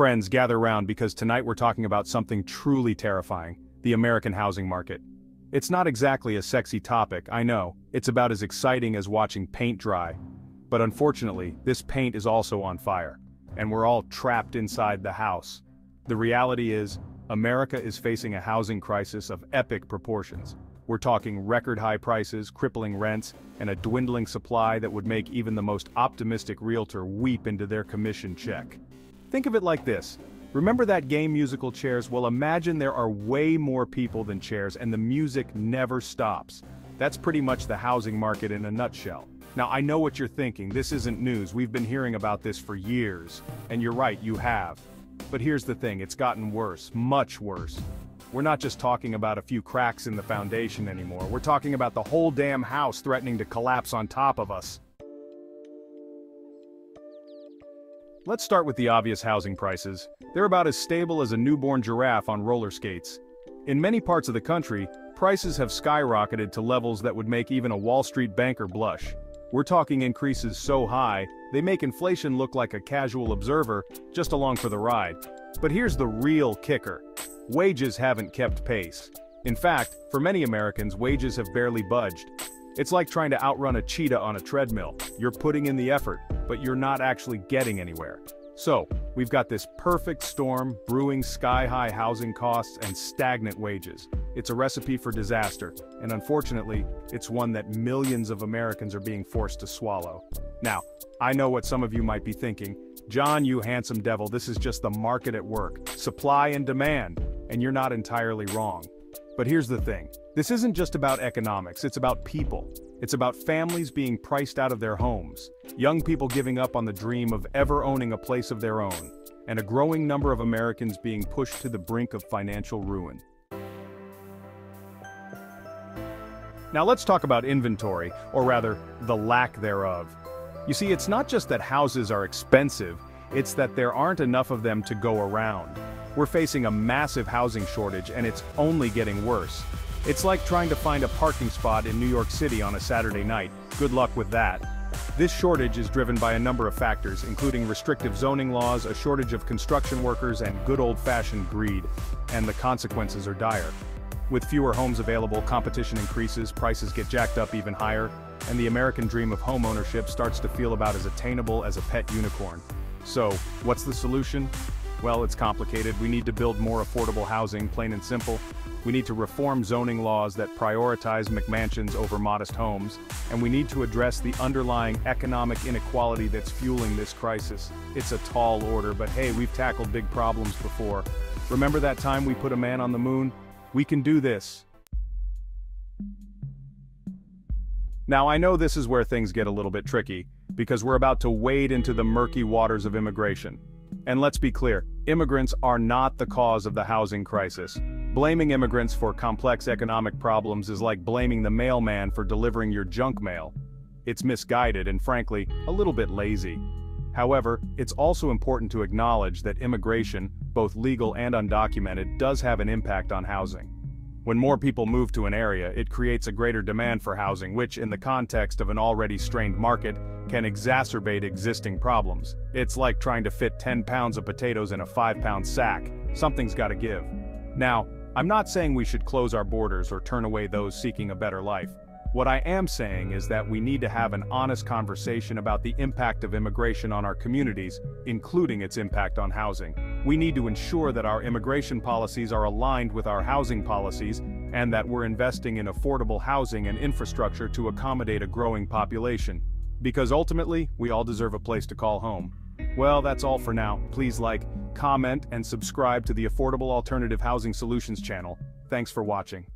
Friends, gather round because tonight we're talking about something truly terrifying, the American housing market. It's not exactly a sexy topic, I know, it's about as exciting as watching paint dry. But unfortunately, this paint is also on fire, and we're all trapped inside the house. The reality is, America is facing a housing crisis of epic proportions. We're talking record-high prices, crippling rents, and a dwindling supply that would make even the most optimistic realtor weep into their commission check. Think of it like this. Remember that game musical chairs? Well imagine there are way more people than chairs and the music never stops. That's pretty much the housing market in a nutshell. Now I know what you're thinking, this isn't news, we've been hearing about this for years. And you're right, you have. But here's the thing, it's gotten worse, much worse. We're not just talking about a few cracks in the foundation anymore, we're talking about the whole damn house threatening to collapse on top of us. Let's start with the obvious housing prices. They're about as stable as a newborn giraffe on roller skates. In many parts of the country, prices have skyrocketed to levels that would make even a Wall Street banker blush. We're talking increases so high, they make inflation look like a casual observer, just along for the ride. But here's the real kicker. Wages haven't kept pace. In fact, for many Americans, wages have barely budged. It's like trying to outrun a cheetah on a treadmill. You're putting in the effort, but you're not actually getting anywhere. So, we've got this perfect storm, brewing sky-high housing costs and stagnant wages. It's a recipe for disaster, and unfortunately, it's one that millions of Americans are being forced to swallow. Now, I know what some of you might be thinking, John you handsome devil this is just the market at work, supply and demand, and you're not entirely wrong. But here's the thing, this isn't just about economics, it's about people. It's about families being priced out of their homes, young people giving up on the dream of ever owning a place of their own, and a growing number of Americans being pushed to the brink of financial ruin. Now let's talk about inventory, or rather, the lack thereof. You see, it's not just that houses are expensive, it's that there aren't enough of them to go around. We're facing a massive housing shortage and it's only getting worse. It's like trying to find a parking spot in New York City on a Saturday night. Good luck with that. This shortage is driven by a number of factors, including restrictive zoning laws, a shortage of construction workers, and good old-fashioned greed. And the consequences are dire. With fewer homes available, competition increases, prices get jacked up even higher, and the American dream of homeownership starts to feel about as attainable as a pet unicorn. So, what's the solution? Well, it's complicated. We need to build more affordable housing, plain and simple. We need to reform zoning laws that prioritize McMansions over modest homes, and we need to address the underlying economic inequality that's fueling this crisis. It's a tall order, but hey, we've tackled big problems before. Remember that time we put a man on the moon? We can do this. Now I know this is where things get a little bit tricky, because we're about to wade into the murky waters of immigration. And let's be clear, immigrants are not the cause of the housing crisis. Blaming immigrants for complex economic problems is like blaming the mailman for delivering your junk mail. It's misguided and frankly, a little bit lazy. However, it's also important to acknowledge that immigration, both legal and undocumented, does have an impact on housing. When more people move to an area, it creates a greater demand for housing which, in the context of an already strained market, can exacerbate existing problems. It's like trying to fit 10 pounds of potatoes in a 5-pound sack. Something's gotta give. Now, I'm not saying we should close our borders or turn away those seeking a better life. What I am saying is that we need to have an honest conversation about the impact of immigration on our communities, including its impact on housing. We need to ensure that our immigration policies are aligned with our housing policies and that we're investing in affordable housing and infrastructure to accommodate a growing population. Because ultimately, we all deserve a place to call home. Well, that's all for now. Please like, comment, and subscribe to the Affordable Alternative Housing Solutions channel. Thanks for watching.